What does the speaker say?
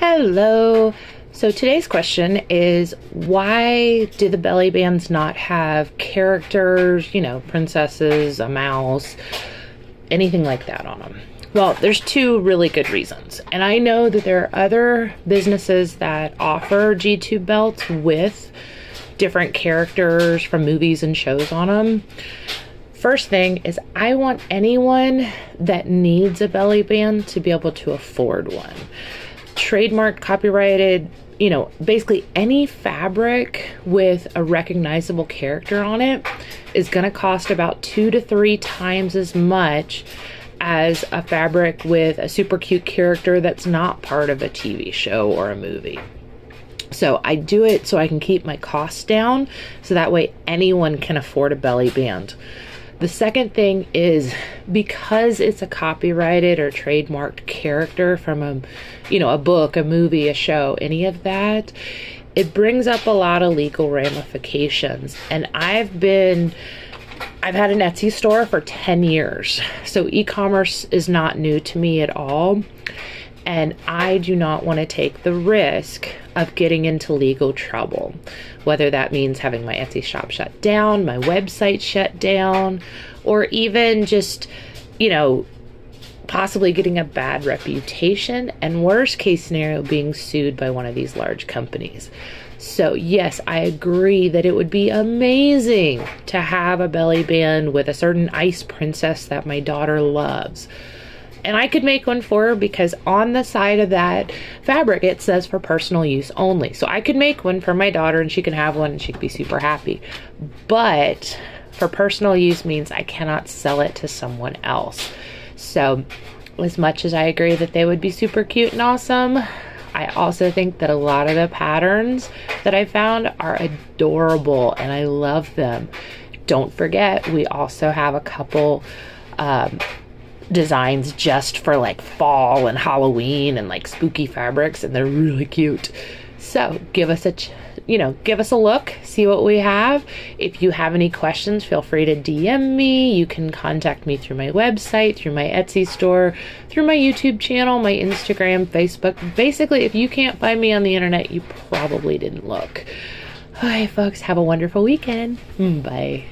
Hello. So today's question is why do the belly bands not have characters, you know, princesses, a mouse, anything like that on them? Well, there's two really good reasons. And I know that there are other businesses that offer G-tube belts with different characters from movies and shows on them. First thing is, I want anyone that needs a belly band to be able to afford one. Trademark, copyrighted, you know, basically any fabric with a recognizable character on it is going to cost about two to three times as much as a fabric with a super cute character that's not part of a TV show or a movie. So I do it so I can keep my costs down so that way anyone can afford a belly band. The second thing is because it's a copyrighted or trademarked character from a you know, a book, a movie, a show, any of that, it brings up a lot of legal ramifications. And I've been I've had an Etsy store for 10 years. So e-commerce is not new to me at all. And I do not want to take the risk of getting into legal trouble, whether that means having my Etsy shop shut down, my website shut down, or even just, you know, possibly getting a bad reputation, and worst case scenario, being sued by one of these large companies. So, yes, I agree that it would be amazing to have a belly band with a certain ice princess that my daughter loves and I could make one for her because on the side of that fabric it says for personal use only. So I could make one for my daughter and she can have one and she could be super happy. But for personal use means I cannot sell it to someone else. So as much as I agree that they would be super cute and awesome, I also think that a lot of the patterns that I found are adorable and I love them. Don't forget, we also have a couple um, designs just for like fall and Halloween and like spooky fabrics, and they're really cute. So give us a, ch- you know, give us a look, see what we have. If you have any questions, feel free to DM me. You can contact me through my website, through my Etsy store, through my YouTube channel, my Instagram, Facebook. Basically, if you can't find me on the internet, you probably didn't look. Hi, folks. Have a wonderful weekend. Mm, bye.